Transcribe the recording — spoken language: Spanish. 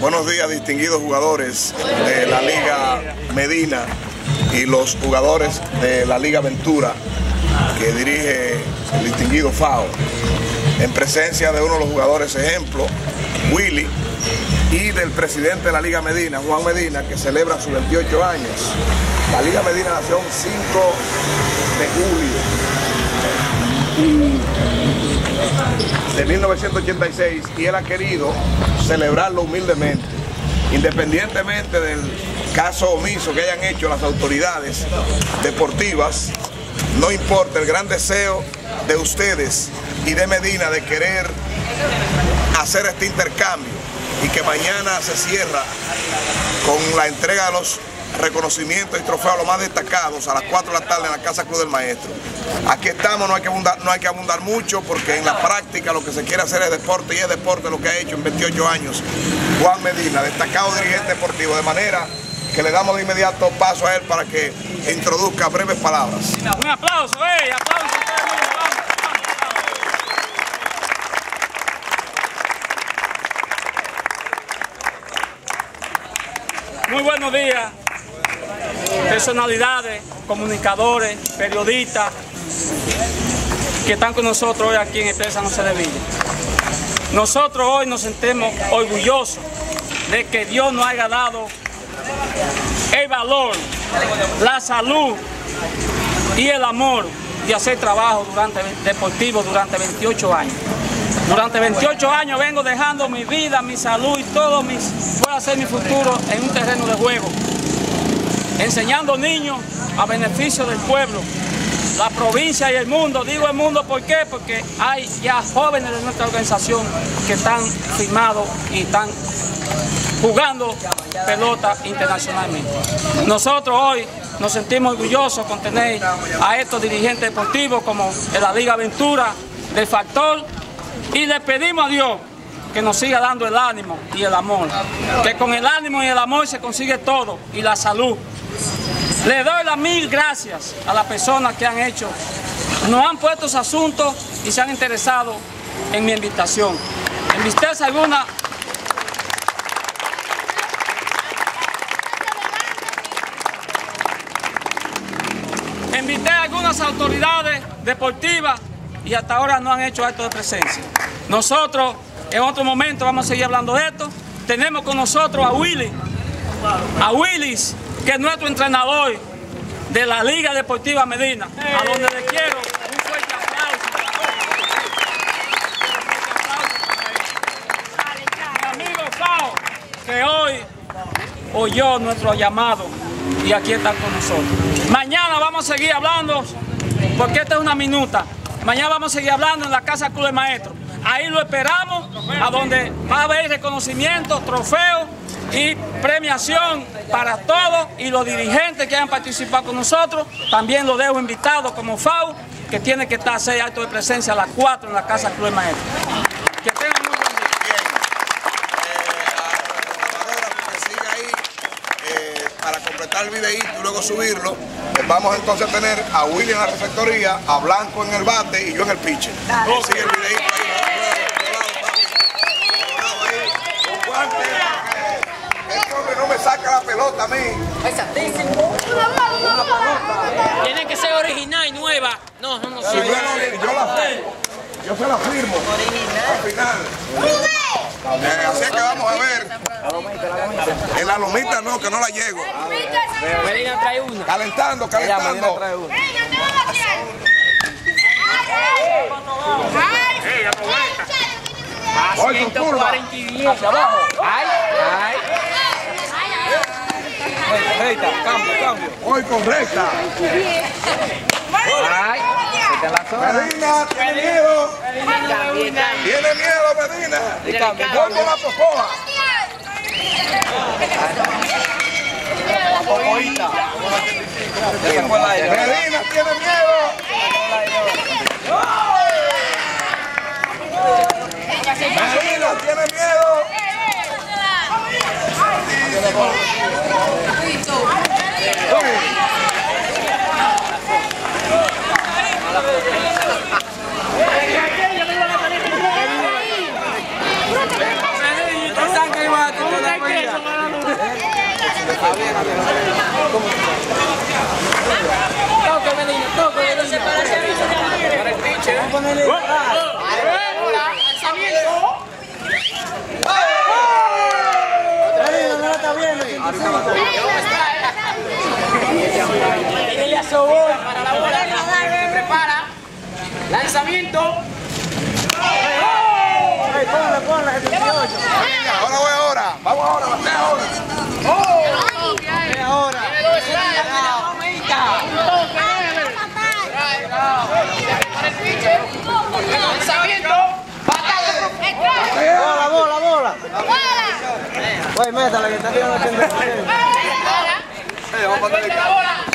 Buenos días, distinguidos jugadores de la Liga Medina y los jugadores de la Liga Ventura que dirige el distinguido FAO. En presencia de uno de los jugadores ejemplo, Willy, y del presidente de la Liga Medina, Juan Medina, que celebra sus 28 años. La Liga Medina nació el 5 de julio de 1986 y él ha querido celebrarlo humildemente, independientemente del caso omiso que hayan hecho las autoridades deportivas, no importa el gran deseo de ustedes y de Medina de querer hacer este intercambio y que mañana se cierra con la entrega de los reconocimientos y trofeos los más destacados a las 4 de la tarde en la Casa Cruz del Maestro. Aquí estamos, no hay, que abundar, no hay que abundar mucho porque en la práctica lo que se quiere hacer es deporte y es deporte lo que ha hecho en 28 años Juan Medina, destacado dirigente deportivo, de manera que le damos de inmediato paso a él para que introduzca breves palabras. Un aplauso, eh, aplauso. Muy buenos días, personalidades, comunicadores, periodistas que están con nosotros hoy aquí en Empresa No Se. Nosotros hoy nos sentimos orgullosos de que Dios nos haya dado el valor, la salud y el amor de hacer trabajo durante, deportivo durante 28 años. Durante 28 años vengo dejando mi vida, mi salud y todo mis, voy hacer mi futuro en un terreno de juego. Enseñando niños a beneficio del pueblo, la provincia y el mundo. Digo el mundo ¿por qué? Porque hay ya jóvenes de nuestra organización que están firmados y están jugando pelota internacionalmente. Nosotros hoy nos sentimos orgullosos con tener a estos dirigentes deportivos como de la Liga Aventura, del Factor, y le pedimos a Dios que nos siga dando el ánimo y el amor. Que con el ánimo y el amor se consigue todo y la salud. Le doy las mil gracias a las personas que han hecho, nos han puesto ese asunto y se han interesado en mi invitación. En visteza alguna, invité a algunas autoridades deportivas y hasta ahora no han hecho acto de presencia. Nosotros en otro momento vamos a seguir hablando de esto. Tenemos con nosotros a Willy, a Willis, que es nuestro entrenador de la Liga Deportiva Medina, a donde le quiero un fuerte aplauso. Mi amigo Fao, que hoy oyó nuestro llamado y aquí están con nosotros. Mañana vamos a seguir hablando, porque esta es una minuta. Mañana vamos a seguir hablando en la Casa Club de Maestros. Ahí lo esperamos, a donde va a haber reconocimiento, trofeo y premiación para todos y los dirigentes que hayan participado con nosotros. También lo dejo invitado como FAU, que tiene que estar a seis actos de presencia a las 4 en la Casa Club de Maestros. Que tengan muy buen día. para completar el videíto y luego subirlo, vamos entonces a tener a Willy en la refectoría, a Blanco en el bate y yo en el pitcher. Sigue el videíto ahí. Este hombre no me saca la pelota a mí. Exactísimo. Tiene que ser original y nueva. No, no, no. Sí, yo, yo la yo se la firmo. Al final. Eh, así es que vamos a ver. En la lomita no, que no la llego. Medina trae una. Calentando, calentando. Trae una. Ay, ay. Recta, cambio, cambio. Voy con recta. Ay. Medina, tiene miedo. Tiene miedo, Medina. Voy con la popoa. Medina tiene miedo. Medina tiene miedo. Medina, Toque, Medina, toque, Medina. Para el pitcher. Le asobó para la bola. Prepara. Lanzamiento. Ahora voy ahora. Vamos ahora, batea ahora. Lanzamiento. Bola, bola, bola. Oye, métala que está tirando 80%. Eh, vamos a matar